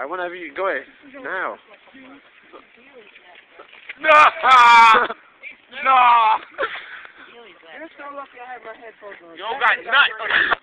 I want to have you go ahead. Now. No! No! You got nuts!